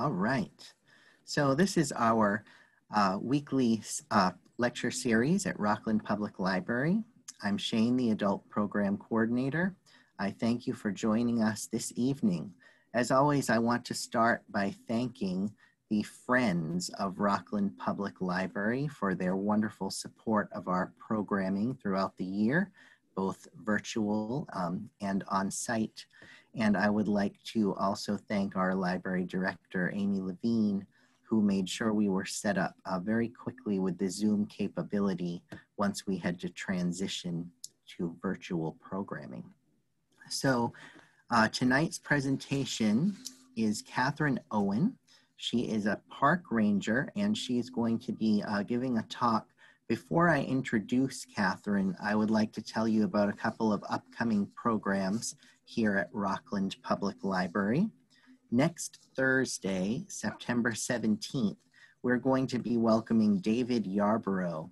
All right. So this is our uh, weekly uh, lecture series at Rockland Public Library. I'm Shane, the Adult Program Coordinator. I thank you for joining us this evening. As always, I want to start by thanking the Friends of Rockland Public Library for their wonderful support of our programming throughout the year, both virtual um, and on site. And I would like to also thank our library director, Amy Levine, who made sure we were set up uh, very quickly with the Zoom capability once we had to transition to virtual programming. So uh, tonight's presentation is Katherine Owen. She is a park ranger and she is going to be uh, giving a talk before I introduce Katherine, I would like to tell you about a couple of upcoming programs here at Rockland Public Library. Next Thursday, September 17th, we're going to be welcoming David Yarborough,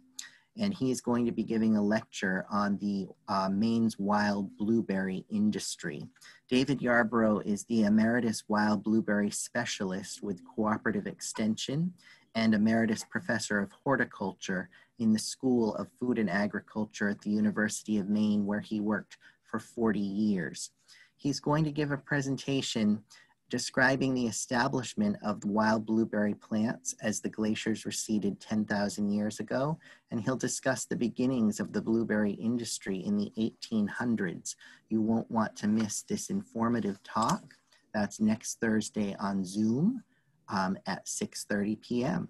and he is going to be giving a lecture on the uh, Maine's wild blueberry industry. David Yarborough is the Emeritus Wild Blueberry Specialist with Cooperative Extension and Emeritus Professor of Horticulture in the School of Food and Agriculture at the University of Maine, where he worked for 40 years. He's going to give a presentation describing the establishment of the wild blueberry plants as the glaciers receded 10,000 years ago, and he'll discuss the beginnings of the blueberry industry in the 1800s. You won't want to miss this informative talk. That's next Thursday on Zoom um, at 6.30 p.m.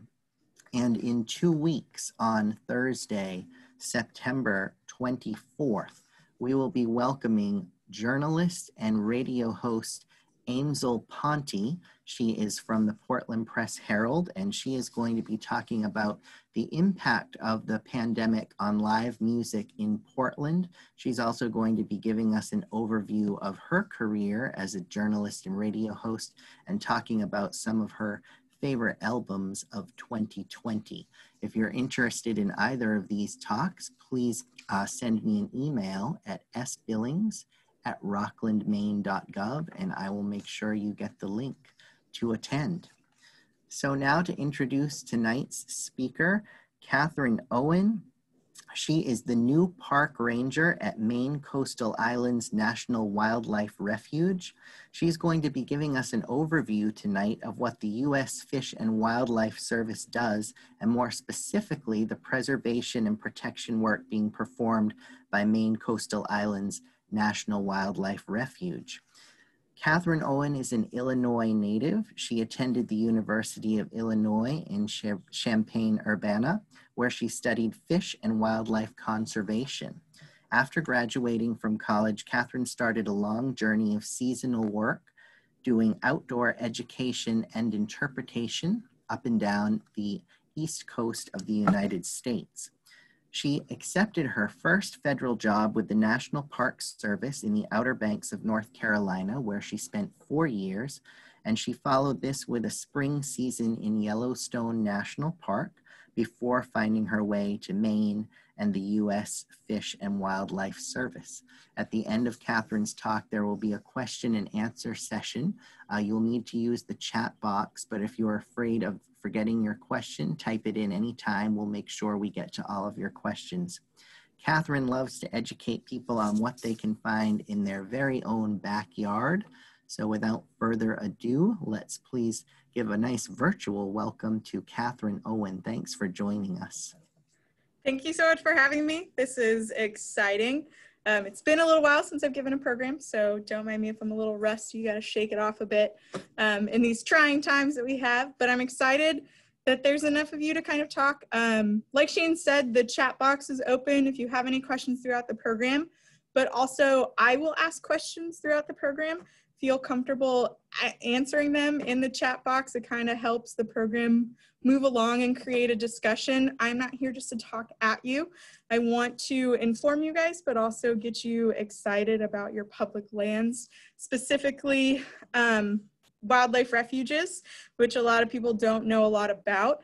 And in two weeks, on Thursday, September 24th, we will be welcoming journalist and radio host Aimsel Ponti. She is from the Portland Press Herald, and she is going to be talking about the impact of the pandemic on live music in Portland. She's also going to be giving us an overview of her career as a journalist and radio host and talking about some of her favorite albums of 2020. If you're interested in either of these talks, please uh, send me an email at sbillings at rocklandmaine.gov and I will make sure you get the link to attend. So now to introduce tonight's speaker, Katherine Owen she is the new park ranger at Maine Coastal Islands National Wildlife Refuge. She's going to be giving us an overview tonight of what the U.S. Fish and Wildlife Service does, and more specifically, the preservation and protection work being performed by Maine Coastal Islands National Wildlife Refuge. Katherine Owen is an Illinois native. She attended the University of Illinois in Champaign-Urbana, where she studied fish and wildlife conservation. After graduating from college, Katherine started a long journey of seasonal work, doing outdoor education and interpretation up and down the east coast of the United States. She accepted her first federal job with the National Park Service in the Outer Banks of North Carolina, where she spent four years, and she followed this with a spring season in Yellowstone National Park, before finding her way to Maine and the U.S. Fish and Wildlife Service. At the end of Katherine's talk, there will be a question and answer session. Uh, you'll need to use the chat box, but if you're afraid of forgetting your question, type it in anytime. We'll make sure we get to all of your questions. Katherine loves to educate people on what they can find in their very own backyard. So without further ado, let's please give a nice virtual welcome to Katherine Owen. Thanks for joining us. Thank you so much for having me. This is exciting. Um, it's been a little while since I've given a program, so don't mind me if I'm a little rusty. You got to shake it off a bit um, in these trying times that we have. But I'm excited that there's enough of you to kind of talk. Um, like Shane said, the chat box is open if you have any questions throughout the program. But also, I will ask questions throughout the program feel comfortable answering them in the chat box. It kind of helps the program move along and create a discussion. I'm not here just to talk at you. I want to inform you guys, but also get you excited about your public lands, specifically um, wildlife refuges, which a lot of people don't know a lot about.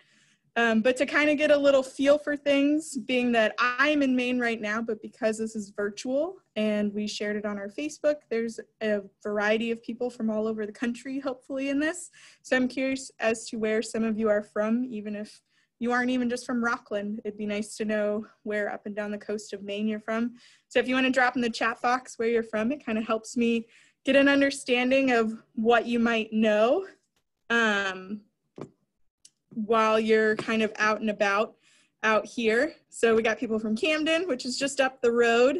Um, but to kind of get a little feel for things, being that I'm in Maine right now, but because this is virtual and we shared it on our Facebook, there's a variety of people from all over the country, hopefully, in this. So I'm curious as to where some of you are from, even if you aren't even just from Rockland. It'd be nice to know where up and down the coast of Maine you're from. So if you want to drop in the chat box where you're from, it kind of helps me get an understanding of what you might know. Um, while you're kind of out and about out here. So we got people from Camden, which is just up the road.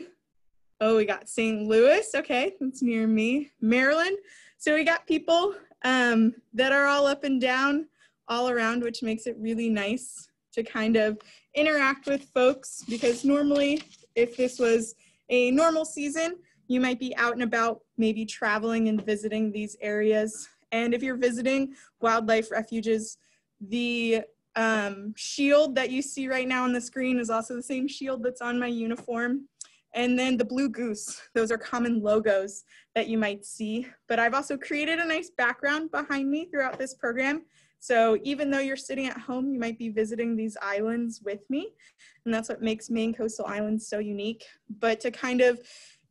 Oh, we got St. Louis. Okay, that's near me. Maryland. So we got people um, that are all up and down all around, which makes it really nice to kind of interact with folks because normally if this was a normal season, you might be out and about, maybe traveling and visiting these areas. And if you're visiting wildlife refuges, the um, shield that you see right now on the screen is also the same shield that's on my uniform. And then the blue goose, those are common logos that you might see. But I've also created a nice background behind me throughout this program. So even though you're sitting at home, you might be visiting these islands with me. And that's what makes Maine Coastal Islands so unique. But to kind of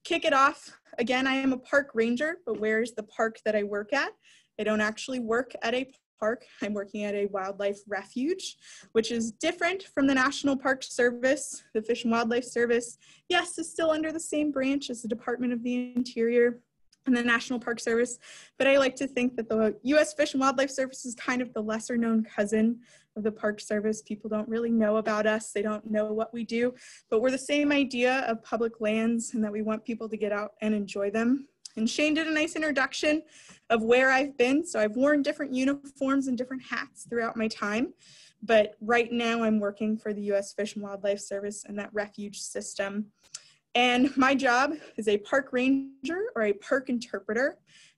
kick it off, again, I am a park ranger, but where's the park that I work at? I don't actually work at a Park. I'm working at a wildlife refuge, which is different from the National Park Service. The Fish and Wildlife Service, yes, is still under the same branch as the Department of the Interior and the National Park Service, but I like to think that the U.S. Fish and Wildlife Service is kind of the lesser known cousin of the Park Service. People don't really know about us. They don't know what we do, but we're the same idea of public lands and that we want people to get out and enjoy them. And Shane did a nice introduction of where I've been. So I've worn different uniforms and different hats throughout my time. But right now I'm working for the US Fish and Wildlife Service and that refuge system. And my job is a park ranger or a park interpreter,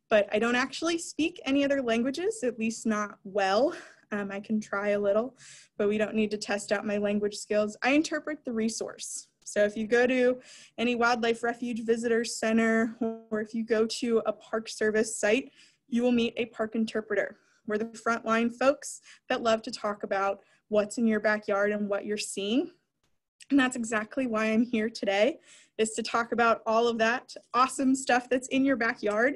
but I don't actually speak any other languages, at least not well. Um, I can try a little, but we don't need to test out my language skills. I interpret the resource. So if you go to any wildlife refuge visitor center, or if you go to a park service site, you will meet a park interpreter. We're the frontline folks that love to talk about what's in your backyard and what you're seeing. And that's exactly why I'm here today, is to talk about all of that awesome stuff that's in your backyard.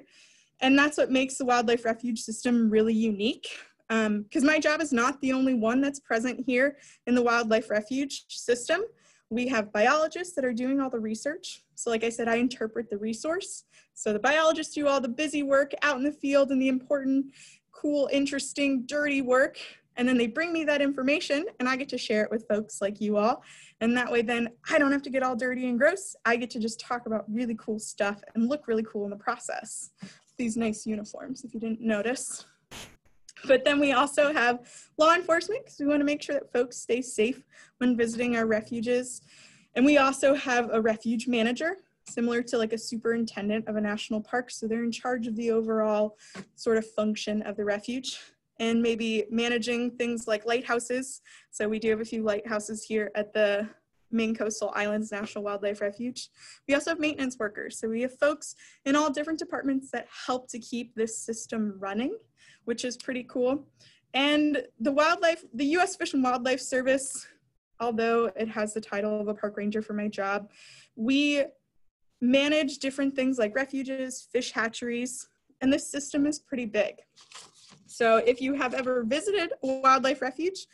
And that's what makes the wildlife refuge system really unique. Because um, my job is not the only one that's present here in the wildlife refuge system we have biologists that are doing all the research. So like I said, I interpret the resource. So the biologists do all the busy work out in the field and the important, cool, interesting, dirty work. And then they bring me that information and I get to share it with folks like you all. And that way then I don't have to get all dirty and gross. I get to just talk about really cool stuff and look really cool in the process. These nice uniforms, if you didn't notice. But then we also have law enforcement because we want to make sure that folks stay safe when visiting our refuges. And we also have a refuge manager, similar to like a superintendent of a national park. So they're in charge of the overall sort of function of the refuge and maybe managing things like lighthouses. So we do have a few lighthouses here at the Maine Coastal Islands National Wildlife Refuge. We also have maintenance workers. So we have folks in all different departments that help to keep this system running which is pretty cool. And the wildlife, the US Fish and Wildlife Service, although it has the title of a park ranger for my job, we manage different things like refuges, fish hatcheries, and this system is pretty big. So if you have ever visited a wildlife refuge,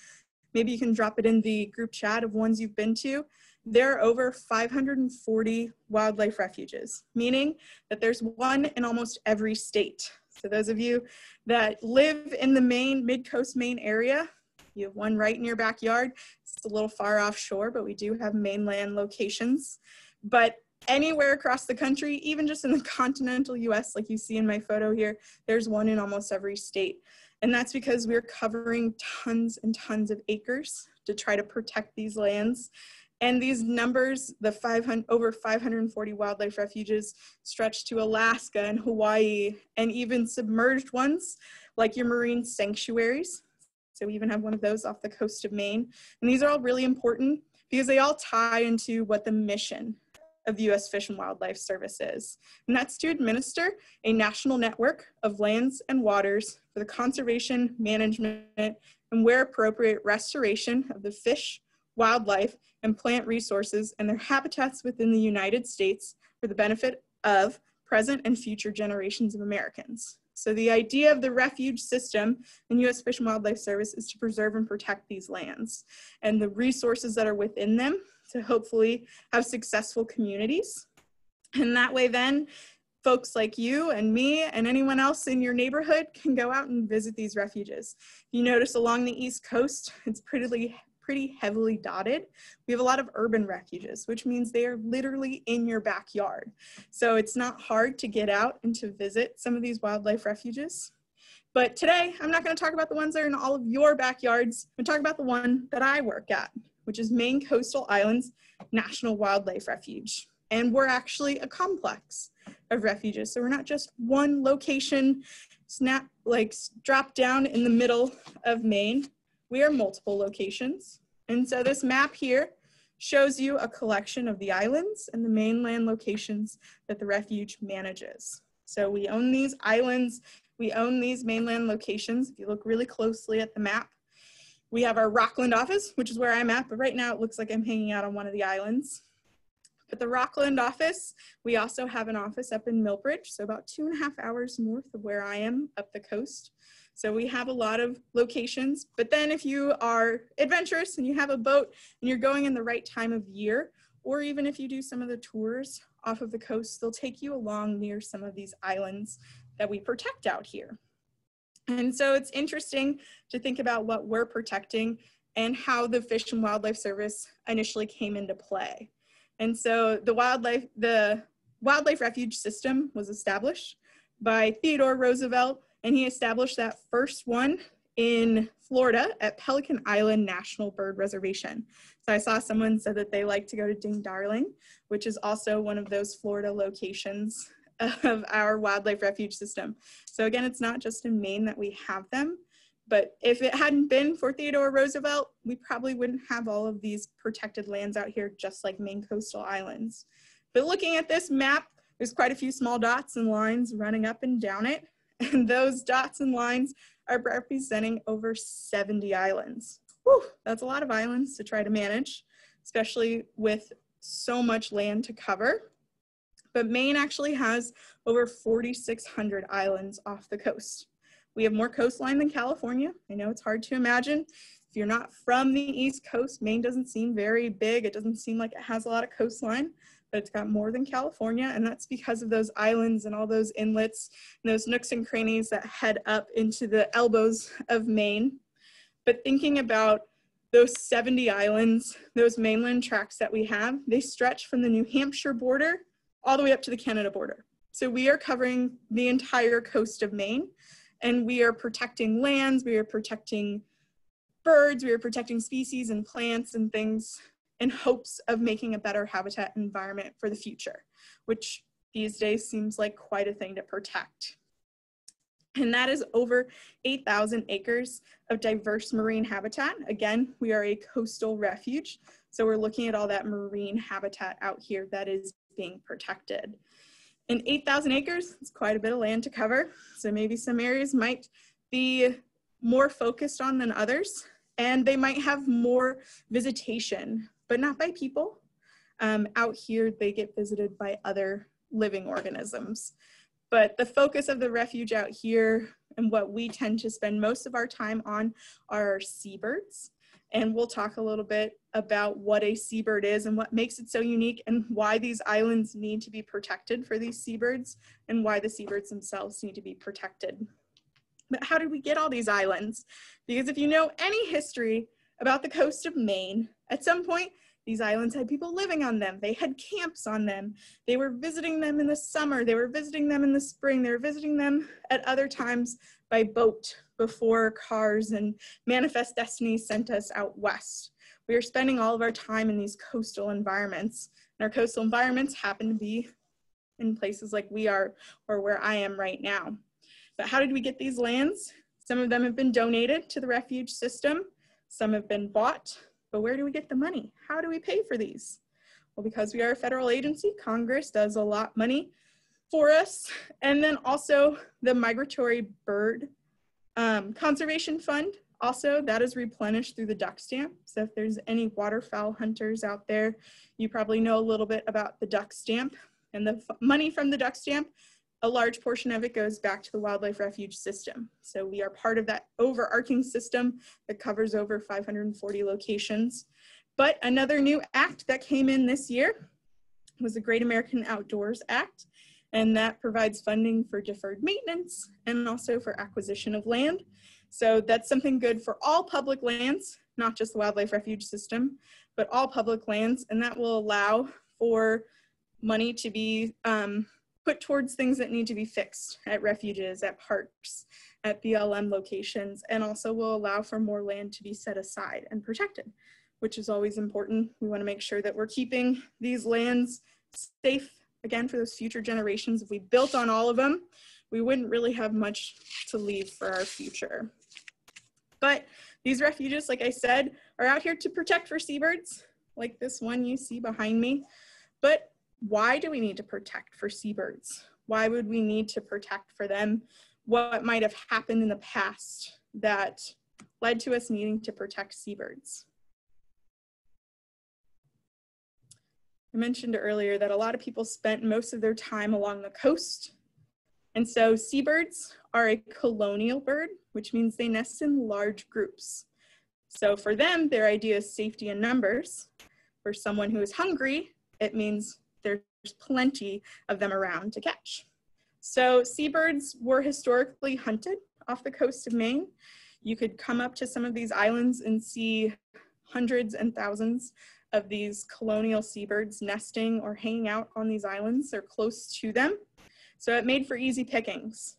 maybe you can drop it in the group chat of ones you've been to. There are over 540 wildlife refuges, meaning that there's one in almost every state. So those of you that live in the Maine, mid-coast Maine area, you have one right in your backyard. It's a little far offshore, but we do have mainland locations. But anywhere across the country, even just in the continental US, like you see in my photo here, there's one in almost every state. And that's because we're covering tons and tons of acres to try to protect these lands. And these numbers, the 500, over 540 wildlife refuges, stretch to Alaska and Hawaii, and even submerged ones like your marine sanctuaries. So we even have one of those off the coast of Maine. And these are all really important because they all tie into what the mission of the U.S. Fish and Wildlife Services. And that's to administer a national network of lands and waters for the conservation, management, and and where appropriate, restoration of the fish, wildlife, and plant resources and their habitats within the United States for the benefit of present and future generations of Americans. So the idea of the refuge system in U.S. Fish and Wildlife Service is to preserve and protect these lands and the resources that are within them to hopefully have successful communities. And that way then folks like you and me and anyone else in your neighborhood can go out and visit these refuges. You notice along the East Coast, it's pretty, pretty heavily dotted. We have a lot of urban refuges, which means they are literally in your backyard. So it's not hard to get out and to visit some of these wildlife refuges. But today, I'm not gonna talk about the ones that are in all of your backyards. I'm gonna talk about the one that I work at, which is Maine Coastal Islands National Wildlife Refuge. And we're actually a complex of refuges. So we're not just one location snap like drop down in the middle of Maine we are multiple locations. And so this map here shows you a collection of the islands and the mainland locations that the refuge manages. So we own these islands, we own these mainland locations. If you look really closely at the map, we have our Rockland office, which is where I'm at, but right now it looks like I'm hanging out on one of the islands. But the Rockland office, we also have an office up in Milbridge, so about two and a half hours north of where I am up the coast. So we have a lot of locations, but then if you are adventurous and you have a boat and you're going in the right time of year, or even if you do some of the tours off of the coast, they'll take you along near some of these islands that we protect out here. And so it's interesting to think about what we're protecting and how the Fish and Wildlife Service initially came into play. And so the wildlife, the wildlife refuge system was established by Theodore Roosevelt and he established that first one in Florida at Pelican Island National Bird Reservation. So I saw someone said that they like to go to Ding Darling, which is also one of those Florida locations of our wildlife refuge system. So again, it's not just in Maine that we have them, but if it hadn't been for Theodore Roosevelt, we probably wouldn't have all of these protected lands out here, just like Maine coastal islands. But looking at this map, there's quite a few small dots and lines running up and down it. And those dots and lines are representing over 70 islands. Whew, that's a lot of islands to try to manage, especially with so much land to cover. But Maine actually has over 4,600 islands off the coast. We have more coastline than California. I know it's hard to imagine. If you're not from the East Coast, Maine doesn't seem very big. It doesn't seem like it has a lot of coastline but it's got more than California, and that's because of those islands and all those inlets and those nooks and crannies that head up into the elbows of Maine. But thinking about those 70 islands, those mainland tracts that we have, they stretch from the New Hampshire border all the way up to the Canada border. So we are covering the entire coast of Maine, and we are protecting lands, we are protecting birds, we are protecting species and plants and things in hopes of making a better habitat environment for the future, which these days seems like quite a thing to protect. And that is over 8,000 acres of diverse marine habitat. Again, we are a coastal refuge, so we're looking at all that marine habitat out here that is being protected. And 8,000 acres is quite a bit of land to cover, so maybe some areas might be more focused on than others, and they might have more visitation but not by people. Um, out here, they get visited by other living organisms. But the focus of the refuge out here and what we tend to spend most of our time on are seabirds. And we'll talk a little bit about what a seabird is and what makes it so unique and why these islands need to be protected for these seabirds and why the seabirds themselves need to be protected. But how did we get all these islands? Because if you know any history about the coast of Maine, at some point, these islands had people living on them. They had camps on them. They were visiting them in the summer. They were visiting them in the spring. They were visiting them at other times by boat before cars and Manifest Destiny sent us out west. We are spending all of our time in these coastal environments. And our coastal environments happen to be in places like we are or where I am right now. But how did we get these lands? Some of them have been donated to the refuge system. Some have been bought. But where do we get the money? How do we pay for these? Well, because we are a federal agency, Congress does a lot money for us. And then also the Migratory Bird um, Conservation Fund Also, that is replenished through the duck stamp. So if there's any waterfowl hunters out there, you probably know a little bit about the duck stamp. And the money from the duck stamp, a large portion of it goes back to the wildlife refuge system. So we are part of that overarching system that covers over 540 locations. But another new act that came in this year was the Great American Outdoors Act, and that provides funding for deferred maintenance and also for acquisition of land. So that's something good for all public lands, not just the wildlife refuge system, but all public lands, and that will allow for money to be um, put towards things that need to be fixed at refuges, at parks, at BLM locations, and also will allow for more land to be set aside and protected which is always important. We want to make sure that we're keeping these lands safe again for those future generations. If we built on all of them, we wouldn't really have much to leave for our future. But these refuges, like I said, are out here to protect for seabirds, like this one you see behind me. But why do we need to protect for seabirds? Why would we need to protect for them? What might have happened in the past that led to us needing to protect seabirds? I mentioned earlier that a lot of people spent most of their time along the coast. And so seabirds are a colonial bird, which means they nest in large groups. So for them, their idea is safety in numbers. For someone who is hungry, it means plenty of them around to catch. So seabirds were historically hunted off the coast of Maine. You could come up to some of these islands and see hundreds and thousands of these colonial seabirds nesting or hanging out on these islands or close to them. So it made for easy pickings.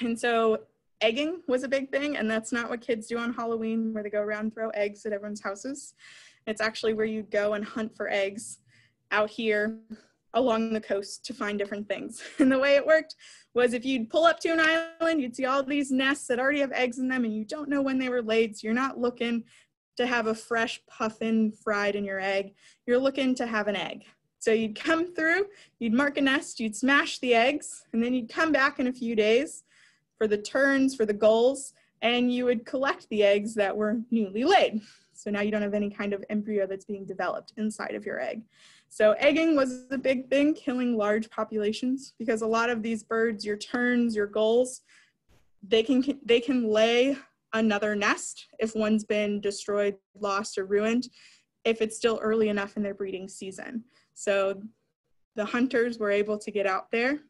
And so egging was a big thing, and that's not what kids do on Halloween where they go around and throw eggs at everyone's houses. It's actually where you go and hunt for eggs out here along the coast to find different things. And the way it worked was if you'd pull up to an island, you'd see all these nests that already have eggs in them and you don't know when they were laid, so you're not looking to have a fresh puffin fried in your egg. You're looking to have an egg. So you'd come through, you'd mark a nest, you'd smash the eggs, and then you'd come back in a few days for the terns, for the gulls, and you would collect the eggs that were newly laid. So now you don't have any kind of embryo that's being developed inside of your egg. So egging was a big thing, killing large populations, because a lot of these birds, your terns, your gulls, they can they can lay another nest if one's been destroyed, lost, or ruined, if it's still early enough in their breeding season. So the hunters were able to get out there.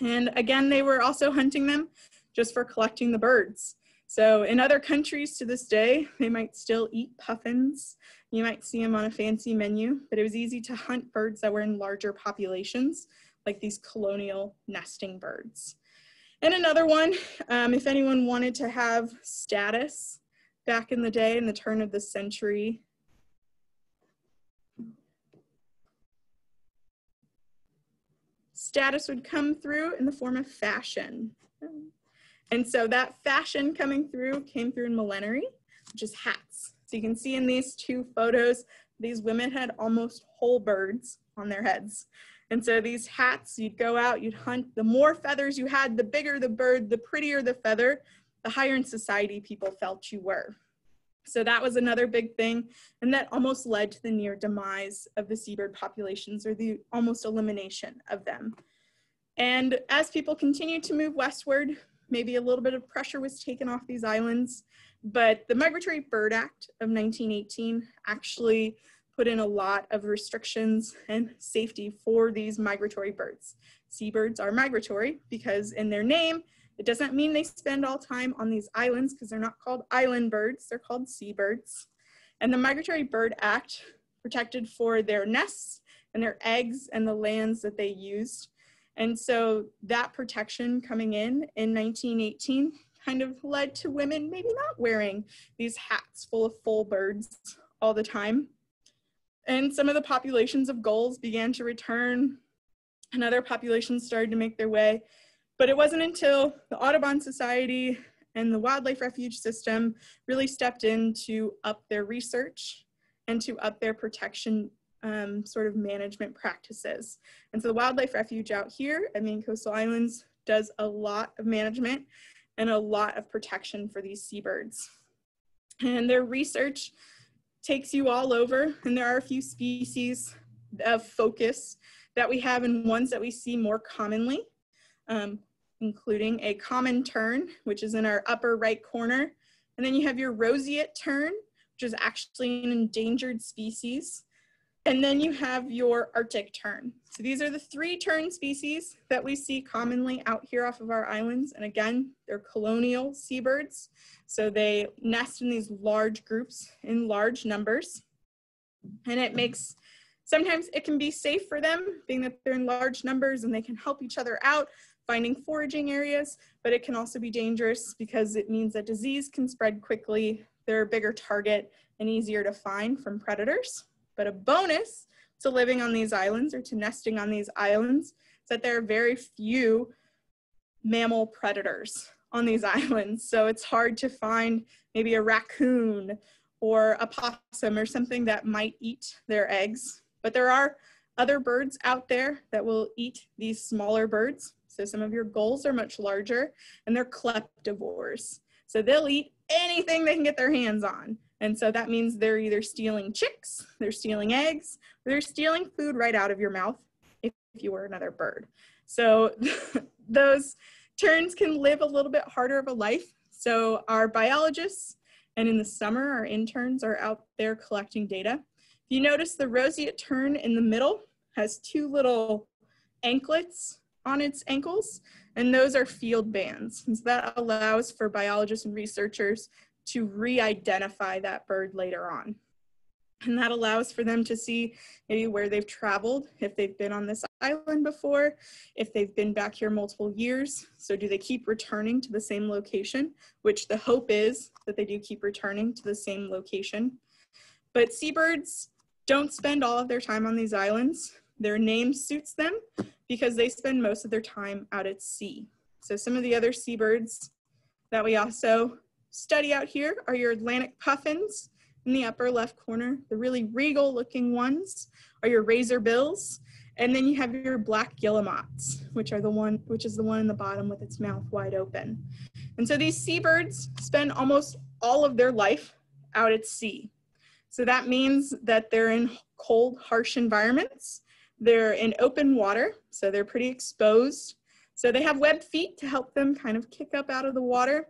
And again, they were also hunting them just for collecting the birds. So in other countries to this day, they might still eat puffins. You might see them on a fancy menu, but it was easy to hunt birds that were in larger populations, like these colonial nesting birds. And another one, um, if anyone wanted to have status back in the day in the turn of the century, status would come through in the form of fashion. And so that fashion coming through came through in millinery, which is hats. So you can see in these two photos, these women had almost whole birds on their heads. And so these hats, you'd go out, you'd hunt. The more feathers you had, the bigger the bird, the prettier the feather, the higher in society people felt you were. So that was another big thing. And that almost led to the near demise of the seabird populations or the almost elimination of them. And as people continued to move westward, maybe a little bit of pressure was taken off these islands. But the Migratory Bird Act of 1918 actually put in a lot of restrictions and safety for these migratory birds. Seabirds are migratory because in their name, it doesn't mean they spend all time on these islands because they're not called island birds, they're called seabirds. And the Migratory Bird Act protected for their nests and their eggs and the lands that they used. And so that protection coming in in 1918 kind of led to women maybe not wearing these hats full of full birds all the time and some of the populations of gulls began to return and other populations started to make their way. But it wasn't until the Audubon Society and the Wildlife Refuge System really stepped in to up their research and to up their protection um, sort of management practices. And so the Wildlife Refuge out here at Maine Coastal Islands does a lot of management and a lot of protection for these seabirds. And their research takes you all over, and there are a few species of focus that we have and ones that we see more commonly, um, including a common tern, which is in our upper right corner. And then you have your roseate tern, which is actually an endangered species. And then you have your Arctic tern. So these are the three tern species that we see commonly out here off of our islands. And again, they're colonial seabirds. So they nest in these large groups in large numbers. And it makes, sometimes it can be safe for them, being that they're in large numbers and they can help each other out, finding foraging areas, but it can also be dangerous because it means that disease can spread quickly. They're a bigger target and easier to find from predators. But a bonus to living on these islands or to nesting on these islands is that there are very few mammal predators on these islands. So it's hard to find maybe a raccoon or a possum or something that might eat their eggs. But there are other birds out there that will eat these smaller birds. So some of your gulls are much larger and they're kleptivores. So they'll eat anything they can get their hands on. And so that means they're either stealing chicks, they're stealing eggs, they're stealing food right out of your mouth if you were another bird. So those terns can live a little bit harder of a life. So our biologists and in the summer, our interns are out there collecting data. If you notice the roseate tern in the middle has two little anklets on its ankles, and those are field bands. And so that allows for biologists and researchers to re-identify that bird later on. And that allows for them to see maybe where they've traveled, if they've been on this island before, if they've been back here multiple years. So do they keep returning to the same location, which the hope is that they do keep returning to the same location. But seabirds don't spend all of their time on these islands. Their name suits them because they spend most of their time out at sea. So some of the other seabirds that we also study out here are your Atlantic puffins in the upper left corner. The really regal looking ones are your razor bills. And then you have your black guillemots, which are the one, which is the one in the bottom with its mouth wide open. And so these seabirds spend almost all of their life out at sea. So that means that they're in cold, harsh environments. They're in open water, so they're pretty exposed. So they have webbed feet to help them kind of kick up out of the water.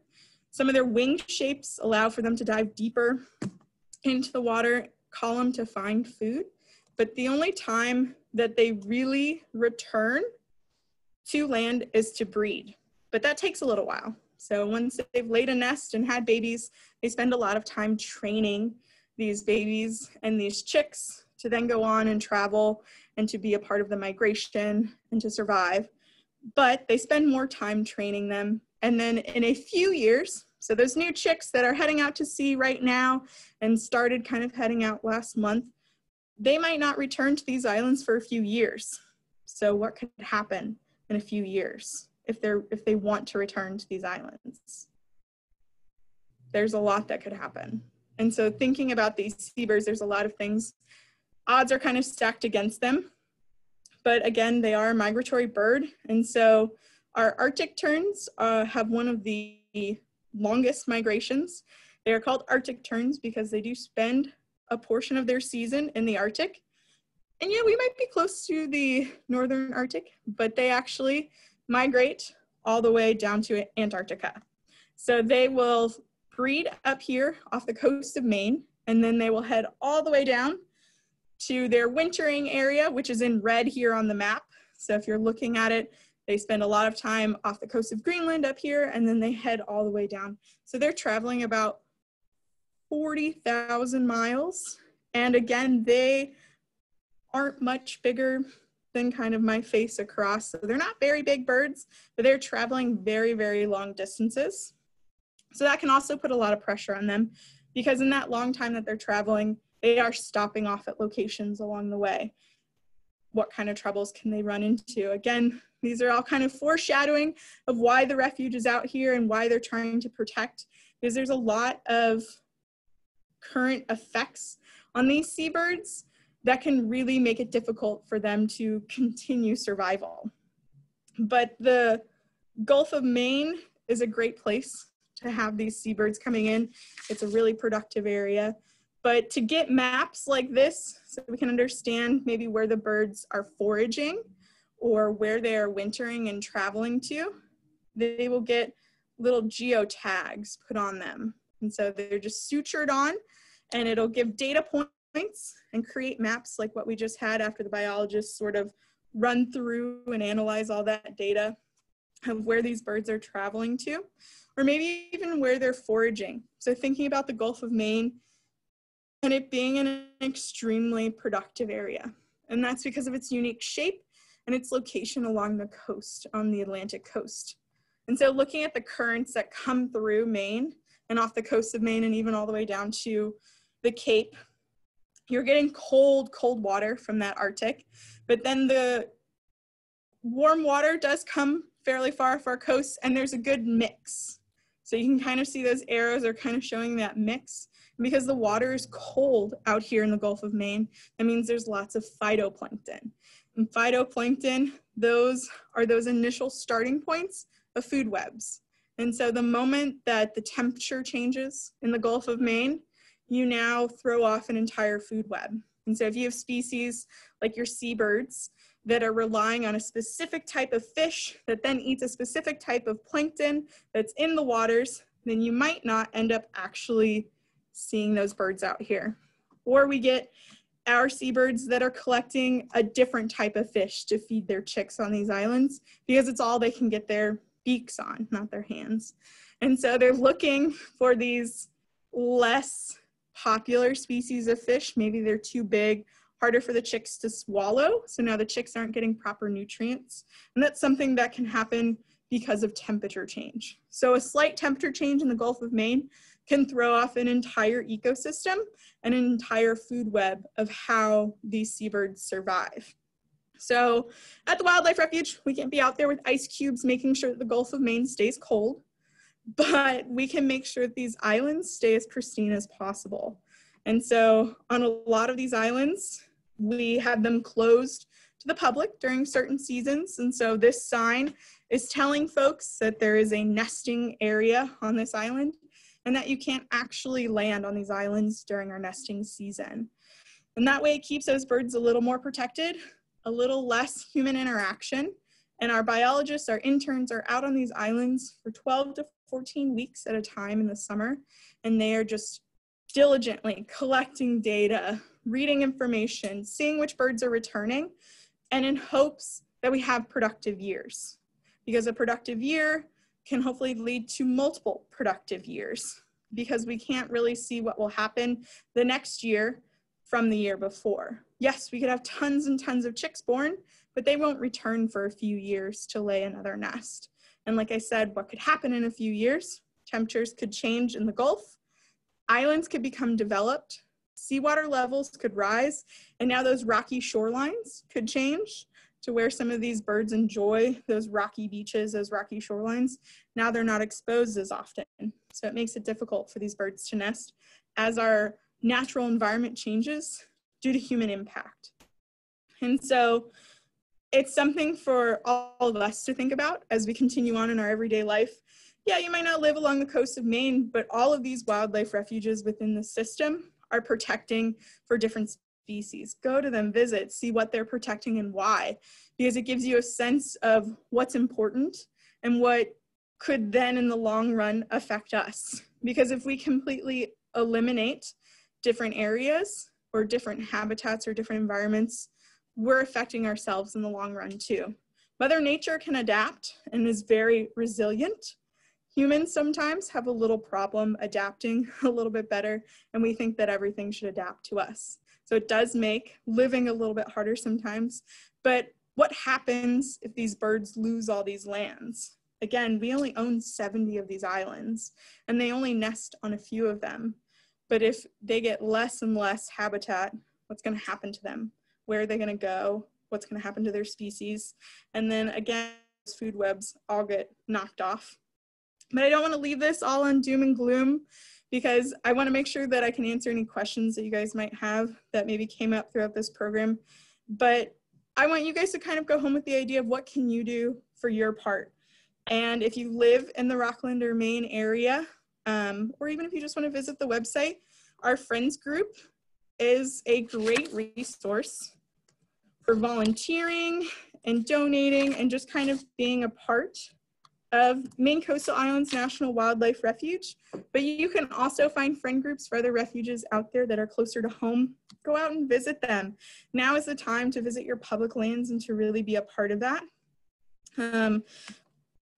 Some of their wing shapes allow for them to dive deeper into the water column to find food. But the only time that they really return to land is to breed. But that takes a little while. So once they've laid a nest and had babies, they spend a lot of time training these babies and these chicks to then go on and travel and to be a part of the migration and to survive. But they spend more time training them and then in a few years, so those new chicks that are heading out to sea right now and started kind of heading out last month, they might not return to these islands for a few years. So what could happen in a few years if they're if they want to return to these islands? There's a lot that could happen. And so thinking about these seabirds, there's a lot of things. Odds are kind of stacked against them. But again, they are a migratory bird. And so our Arctic terns uh, have one of the longest migrations. They are called Arctic terns because they do spend a portion of their season in the Arctic. And yeah, we might be close to the northern Arctic, but they actually migrate all the way down to Antarctica. So they will breed up here off the coast of Maine, and then they will head all the way down to their wintering area, which is in red here on the map. So if you're looking at it, they spend a lot of time off the coast of Greenland up here, and then they head all the way down. So they're traveling about 40,000 miles. And again, they aren't much bigger than kind of my face across. So they're not very big birds, but they're traveling very, very long distances. So that can also put a lot of pressure on them because in that long time that they're traveling, they are stopping off at locations along the way. What kind of troubles can they run into? Again, these are all kind of foreshadowing of why the refuge is out here and why they're trying to protect, because there's a lot of current effects on these seabirds that can really make it difficult for them to continue survival. But the Gulf of Maine is a great place to have these seabirds coming in. It's a really productive area. But to get maps like this, so we can understand maybe where the birds are foraging or where they are wintering and traveling to, they will get little geo tags put on them. And so they're just sutured on and it'll give data points and create maps like what we just had after the biologists sort of run through and analyze all that data of where these birds are traveling to, or maybe even where they're foraging. So thinking about the Gulf of Maine and it being an extremely productive area. And that's because of its unique shape and its location along the coast on the Atlantic coast. And so looking at the currents that come through Maine and off the coast of Maine and even all the way down to the Cape, you're getting cold, cold water from that Arctic. But then the warm water does come fairly far off our coast and there's a good mix. So you can kind of see those arrows are kind of showing that mix. Because the water is cold out here in the Gulf of Maine, that means there's lots of phytoplankton. And phytoplankton, those are those initial starting points of food webs. And so the moment that the temperature changes in the Gulf of Maine, you now throw off an entire food web. And so if you have species like your seabirds that are relying on a specific type of fish that then eats a specific type of plankton that's in the waters, then you might not end up actually seeing those birds out here. Or we get our seabirds that are collecting a different type of fish to feed their chicks on these islands because it's all they can get their beaks on, not their hands. And so they're looking for these less popular species of fish. Maybe they're too big, harder for the chicks to swallow. So now the chicks aren't getting proper nutrients. And that's something that can happen because of temperature change. So a slight temperature change in the Gulf of Maine can throw off an entire ecosystem and an entire food web of how these seabirds survive. So at the Wildlife Refuge, we can't be out there with ice cubes making sure that the Gulf of Maine stays cold, but we can make sure that these islands stay as pristine as possible. And so on a lot of these islands, we have them closed to the public during certain seasons. And so this sign is telling folks that there is a nesting area on this island and that you can't actually land on these islands during our nesting season. And that way it keeps those birds a little more protected a little less human interaction. And our biologists, our interns are out on these islands for 12 to 14 weeks at a time in the summer. And they are just diligently collecting data, reading information, seeing which birds are returning, and in hopes that we have productive years. Because a productive year can hopefully lead to multiple productive years because we can't really see what will happen the next year from the year before. Yes, we could have tons and tons of chicks born, but they won't return for a few years to lay another nest. And like I said, what could happen in a few years? Temperatures could change in the Gulf, islands could become developed, seawater levels could rise, and now those rocky shorelines could change to where some of these birds enjoy those rocky beaches, those rocky shorelines. Now they're not exposed as often. So it makes it difficult for these birds to nest. As our natural environment changes due to human impact. And so it's something for all of us to think about as we continue on in our everyday life. Yeah, you might not live along the coast of Maine, but all of these wildlife refuges within the system are protecting for different species. Go to them, visit, see what they're protecting and why, because it gives you a sense of what's important and what could then in the long run affect us. Because if we completely eliminate different areas or different habitats or different environments, we're affecting ourselves in the long run too. Mother Nature can adapt and is very resilient. Humans sometimes have a little problem adapting a little bit better, and we think that everything should adapt to us. So it does make living a little bit harder sometimes. But what happens if these birds lose all these lands? Again, we only own 70 of these islands, and they only nest on a few of them. But if they get less and less habitat, what's going to happen to them? Where are they going to go? What's going to happen to their species? And then again, food webs all get knocked off. But I don't want to leave this all on doom and gloom because I want to make sure that I can answer any questions that you guys might have that maybe came up throughout this program. But I want you guys to kind of go home with the idea of what can you do for your part And if you live in the Rockland or Maine area, um, or even if you just want to visit the website, our friends group is a great resource for volunteering and donating and just kind of being a part of Maine Coastal Islands National Wildlife Refuge. But you can also find friend groups for other refuges out there that are closer to home. Go out and visit them. Now is the time to visit your public lands and to really be a part of that. Um,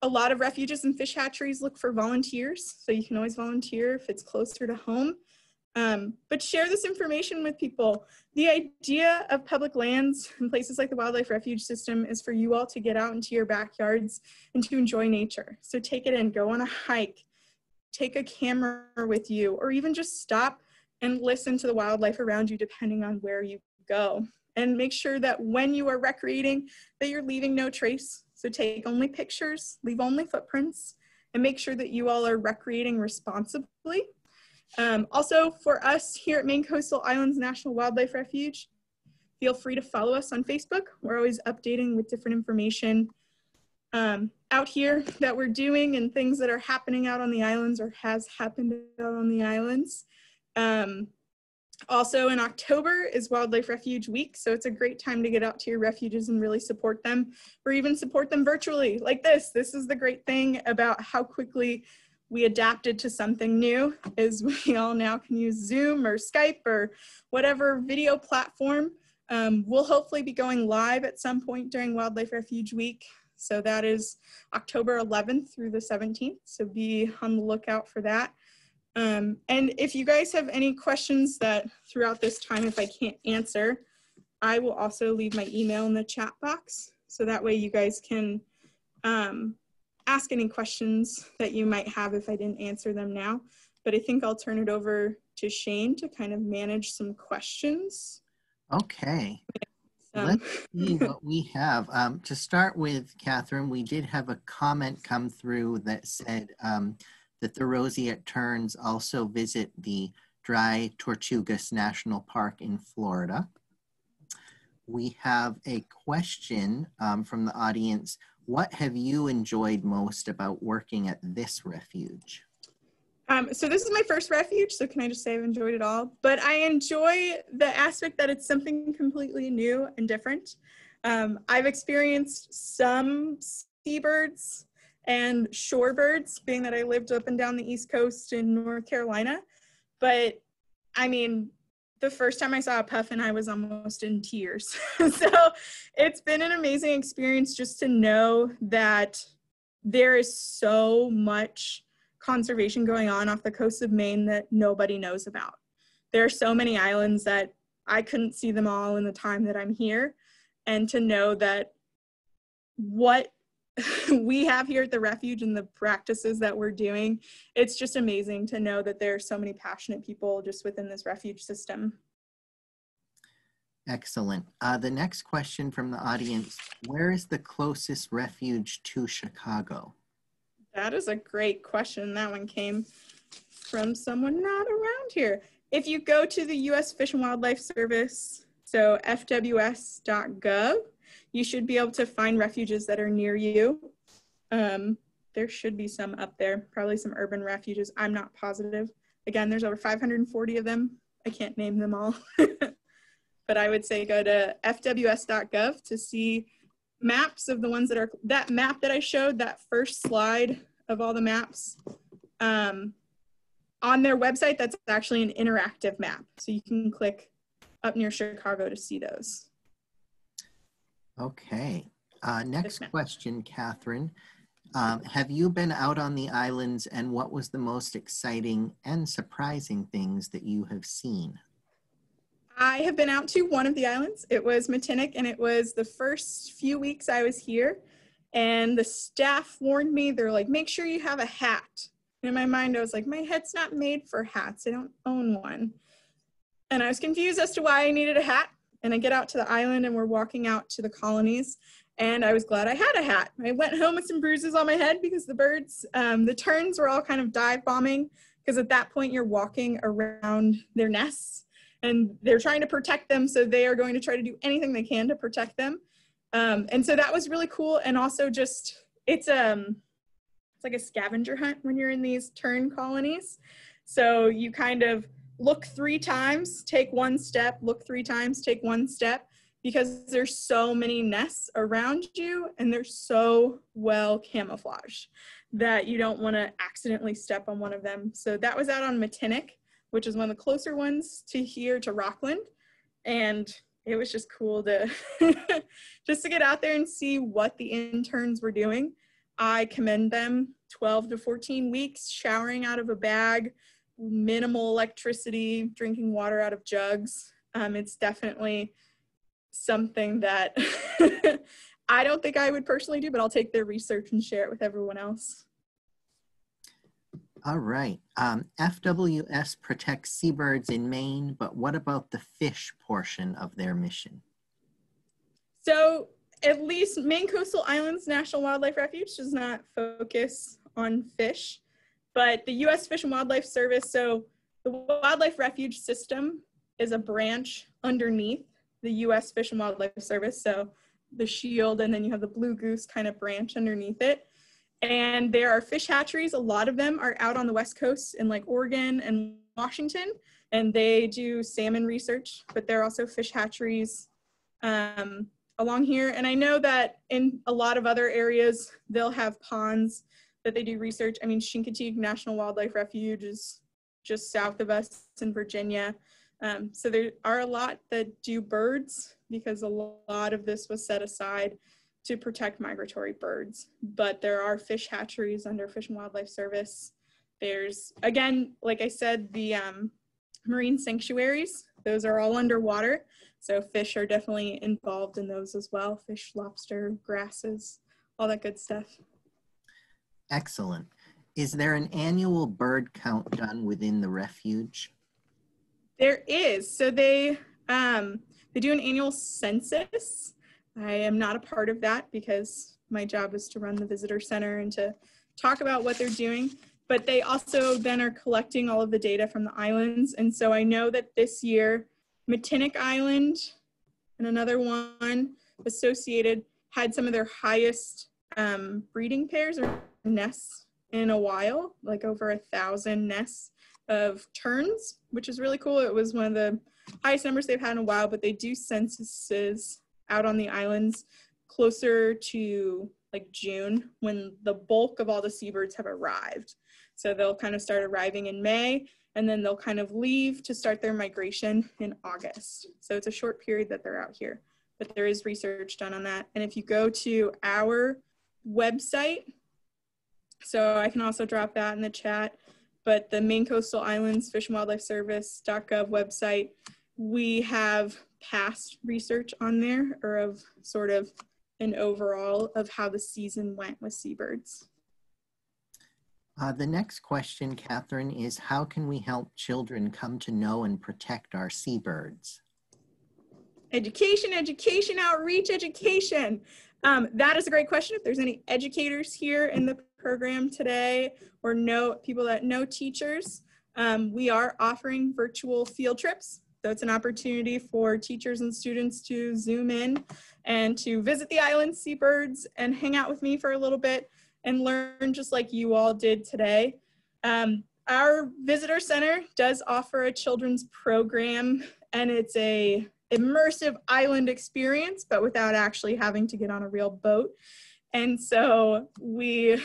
a lot of refuges and fish hatcheries look for volunteers, so you can always volunteer if it's closer to home. Um, but share this information with people. The idea of public lands and places like the Wildlife Refuge System is for you all to get out into your backyards and to enjoy nature. So take it in, go on a hike, take a camera with you, or even just stop and listen to the wildlife around you depending on where you go. And make sure that when you are recreating that you're leaving no trace. So take only pictures, leave only footprints, and make sure that you all are recreating responsibly um, also, for us here at Maine Coastal Islands National Wildlife Refuge, feel free to follow us on Facebook. We're always updating with different information um, out here that we're doing and things that are happening out on the islands or has happened out on the islands. Um, also in October is Wildlife Refuge Week, so it's a great time to get out to your refuges and really support them or even support them virtually like this. This is the great thing about how quickly we adapted to something new is we all now can use Zoom or Skype or whatever video platform. Um, we'll hopefully be going live at some point during Wildlife Refuge Week. So that is October 11th through the 17th. So be on the lookout for that. Um, and if you guys have any questions that throughout this time, if I can't answer, I will also leave my email in the chat box. So that way you guys can um, ask any questions that you might have if I didn't answer them now. But I think I'll turn it over to Shane to kind of manage some questions. Okay. Let's see what we have. Um, to start with, Katherine, we did have a comment come through that said um, that the roseate terns also visit the Dry Tortugas National Park in Florida. We have a question um, from the audience. What have you enjoyed most about working at this refuge? Um, so this is my first refuge, so can I just say I've enjoyed it all? But I enjoy the aspect that it's something completely new and different. Um, I've experienced some seabirds and shorebirds, being that I lived up and down the East Coast in North Carolina. But I mean, the first time I saw a puffin, I was almost in tears. so it's been an amazing experience just to know that there is so much conservation going on off the coast of Maine that nobody knows about. There are so many islands that I couldn't see them all in the time that I'm here. And to know that what we have here at the refuge and the practices that we're doing, it's just amazing to know that there are so many passionate people just within this refuge system. Excellent. Uh, the next question from the audience, where is the closest refuge to Chicago? That is a great question. That one came from someone not around here. If you go to the U.S. Fish and Wildlife Service, so fws.gov, you should be able to find refuges that are near you. Um, there should be some up there, probably some urban refuges. I'm not positive. Again, there's over 540 of them. I can't name them all. but I would say go to fws.gov to see maps of the ones that are, that map that I showed, that first slide of all the maps. Um, on their website, that's actually an interactive map. So you can click up near Chicago to see those. Okay. Uh, next question, Katherine. Um, have you been out on the islands and what was the most exciting and surprising things that you have seen? I have been out to one of the islands. It was Metinic and it was the first few weeks I was here. And the staff warned me, they're like, make sure you have a hat. And in my mind, I was like, my head's not made for hats. I don't own one. And I was confused as to why I needed a hat and I get out to the island and we're walking out to the colonies and I was glad I had a hat. I went home with some bruises on my head because the birds, um, the terns were all kind of dive bombing because at that point you're walking around their nests and they're trying to protect them. So they are going to try to do anything they can to protect them. Um, and so that was really cool. And also just, it's, um, it's like a scavenger hunt when you're in these tern colonies. So you kind of look three times, take one step, look three times, take one step, because there's so many nests around you and they're so well camouflaged that you don't want to accidentally step on one of them. So that was out on Metinic, which is one of the closer ones to here to Rockland. And it was just cool to just to get out there and see what the interns were doing. I commend them 12 to 14 weeks showering out of a bag, minimal electricity, drinking water out of jugs. Um, it's definitely something that I don't think I would personally do, but I'll take their research and share it with everyone else. All right. Um, FWS protects seabirds in Maine, but what about the fish portion of their mission? So, at least Maine Coastal Islands National Wildlife Refuge does not focus on fish, but the U.S. Fish and Wildlife Service, so the Wildlife Refuge System is a branch underneath the U.S. Fish and Wildlife Service. So, the shield, and then you have the blue goose kind of branch underneath it. And there are fish hatcheries. A lot of them are out on the West Coast in like Oregon and Washington, and they do salmon research, but there are also fish hatcheries um, along here. And I know that in a lot of other areas, they'll have ponds that they do research. I mean, Chincoteague National Wildlife Refuge is just south of us in Virginia. Um, so there are a lot that do birds because a lot of this was set aside to protect migratory birds. But there are fish hatcheries under Fish and Wildlife Service. There's, again, like I said, the um, marine sanctuaries, those are all underwater. So fish are definitely involved in those as well fish, lobster, grasses, all that good stuff. Excellent. Is there an annual bird count done within the refuge? There is. So they um, they do an annual census I am not a part of that because my job is to run the visitor center and to talk about what they're doing. But they also then are collecting all of the data from the islands. And so I know that this year, Metinic Island and another one associated had some of their highest um, breeding pairs or nests in a while, like over a thousand nests of terns, which is really cool. It was one of the highest numbers they've had in a while, but they do censuses out on the islands closer to like June when the bulk of all the seabirds have arrived. So they'll kind of start arriving in May and then they'll kind of leave to start their migration in August. So it's a short period that they're out here, but there is research done on that. And if you go to our website, so I can also drop that in the chat, but the Maine Coastal Islands Fish and Wildlife Service.gov website, we have past research on there or of sort of an overall of how the season went with seabirds. Uh, the next question, Katherine, is how can we help children come to know and protect our seabirds? Education, education, outreach, education. Um, that is a great question. If there's any educators here in the program today or know people that know teachers, um, we are offering virtual field trips so it's an opportunity for teachers and students to zoom in and to visit the island seabirds and hang out with me for a little bit and learn just like you all did today. Um, our visitor center does offer a children's program and it's a immersive island experience, but without actually having to get on a real boat. And so we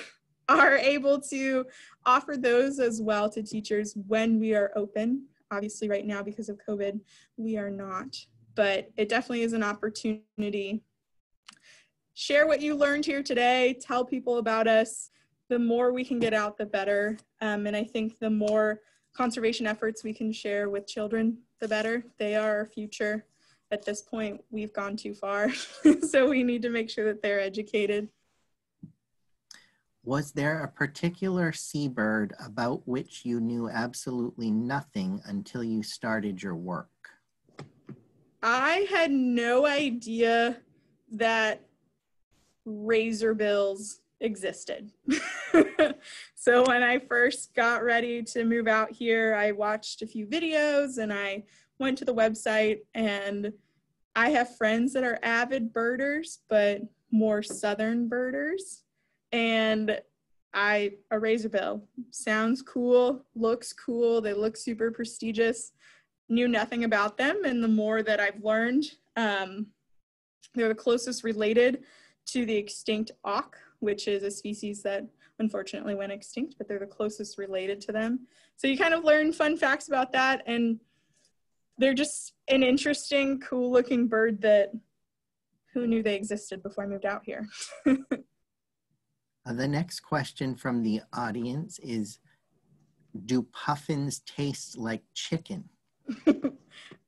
are able to offer those as well to teachers when we are open obviously right now because of COVID, we are not, but it definitely is an opportunity. Share what you learned here today, tell people about us. The more we can get out, the better. Um, and I think the more conservation efforts we can share with children, the better. They are our future. At this point, we've gone too far. so we need to make sure that they're educated. Was there a particular seabird about which you knew absolutely nothing until you started your work? I had no idea that razorbills existed. so when I first got ready to move out here, I watched a few videos and I went to the website and I have friends that are avid birders, but more southern birders. And I a razorbill sounds cool, looks cool. They look super prestigious. Knew nothing about them, and the more that I've learned, um, they're the closest related to the extinct auk, which is a species that unfortunately went extinct, but they're the closest related to them. So you kind of learn fun facts about that, and they're just an interesting, cool looking bird that who knew they existed before I moved out here. Uh, the next question from the audience is Do puffins taste like chicken?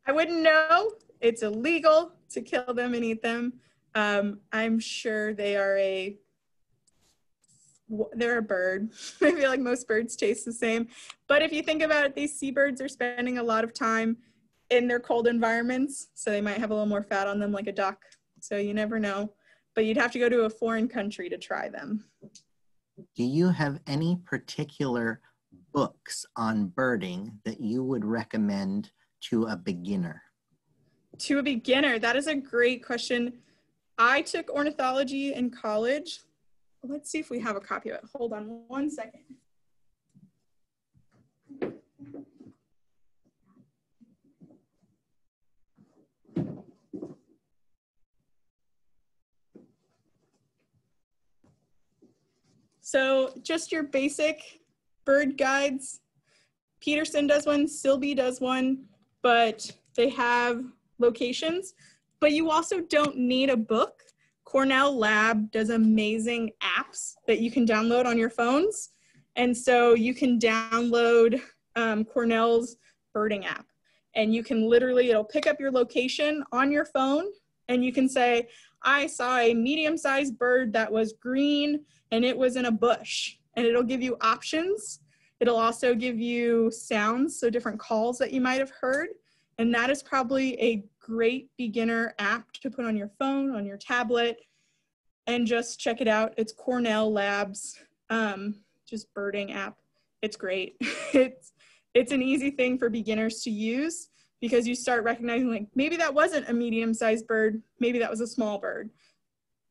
I wouldn't know. It's illegal to kill them and eat them. Um, I'm sure they are a they're a bird. I feel like most birds taste the same. But if you think about it, these seabirds are spending a lot of time in their cold environments, so they might have a little more fat on them like a duck. So you never know. But you'd have to go to a foreign country to try them. Do you have any particular books on birding that you would recommend to a beginner? To a beginner, that is a great question. I took ornithology in college. Let's see if we have a copy of it. Hold on one second. So just your basic bird guides. Peterson does one, Sibley does one, but they have locations. But you also don't need a book. Cornell Lab does amazing apps that you can download on your phones. And so you can download um, Cornell's birding app. And you can literally, it'll pick up your location on your phone and you can say, I saw a medium sized bird that was green and it was in a bush. And it'll give you options. It'll also give you sounds, so different calls that you might have heard. And that is probably a great beginner app to put on your phone, on your tablet, and just check it out. It's Cornell Labs, um, just birding app. It's great. it's it's an easy thing for beginners to use because you start recognizing like maybe that wasn't a medium sized bird, maybe that was a small bird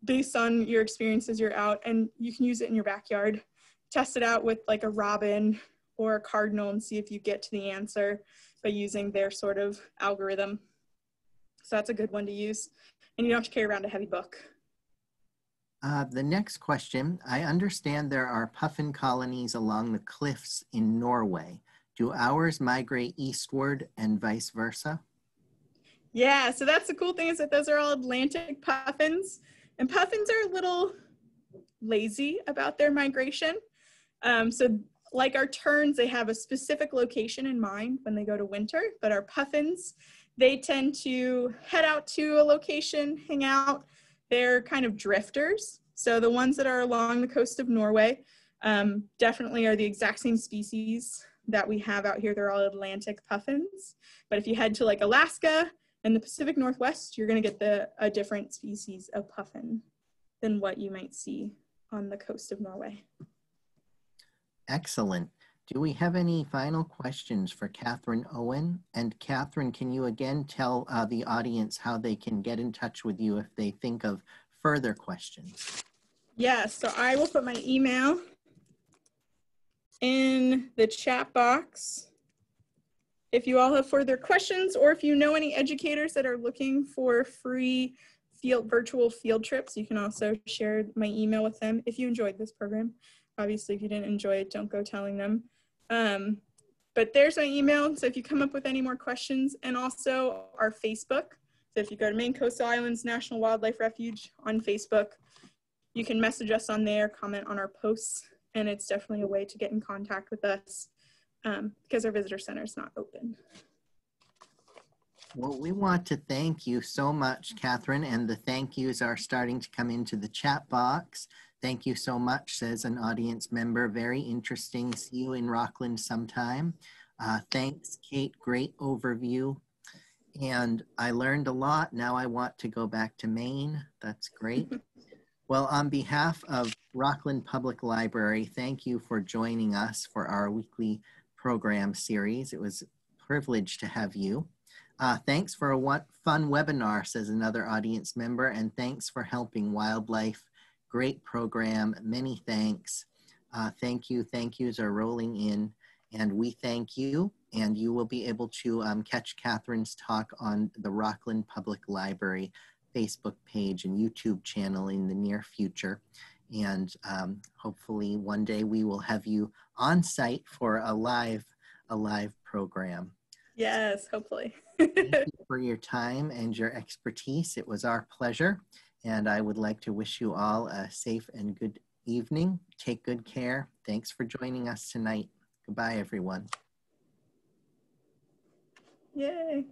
based on your experiences you're out and you can use it in your backyard. Test it out with like a robin or a cardinal and see if you get to the answer by using their sort of algorithm. So that's a good one to use. And you don't have to carry around a heavy book. Uh, the next question, I understand there are puffin colonies along the cliffs in Norway. Do ours migrate eastward and vice versa? Yeah, so that's the cool thing is that those are all Atlantic puffins. And puffins are a little lazy about their migration. Um, so like our terns, they have a specific location in mind when they go to winter, but our puffins, they tend to head out to a location, hang out. They're kind of drifters. So the ones that are along the coast of Norway um, definitely are the exact same species that we have out here, they're all Atlantic puffins. But if you head to like Alaska and the Pacific Northwest, you're gonna get the a different species of puffin than what you might see on the coast of Norway. Excellent. Do we have any final questions for Katherine Owen? And Katherine, can you again tell uh, the audience how they can get in touch with you if they think of further questions? Yes, yeah, so I will put my email in the chat box. If you all have further questions or if you know any educators that are looking for free field virtual field trips, you can also share my email with them if you enjoyed this program. Obviously, if you didn't enjoy it, don't go telling them. Um, but there's my email. So if you come up with any more questions and also our Facebook. So if you go to Maine Coastal Islands National Wildlife Refuge on Facebook, you can message us on there, comment on our posts, and it's definitely a way to get in contact with us um, because our visitor center is not open. Well, we want to thank you so much, Katherine, and the thank yous are starting to come into the chat box. Thank you so much, says an audience member. Very interesting. See you in Rockland sometime. Uh, thanks, Kate. Great overview. And I learned a lot. Now I want to go back to Maine. That's great. Well, on behalf of Rockland Public Library, thank you for joining us for our weekly program series. It was a privilege to have you. Uh, thanks for a fun webinar, says another audience member, and thanks for helping wildlife. Great program, many thanks. Uh, thank you. Thank yous are rolling in. And we thank you. And you will be able to um, catch Katherine's talk on the Rockland Public Library Facebook page and YouTube channel in the near future. And um, hopefully one day we will have you on site for a live, a live program. Yes, hopefully. Thank you for your time and your expertise. It was our pleasure. And I would like to wish you all a safe and good evening. Take good care. Thanks for joining us tonight. Goodbye, everyone. Yay.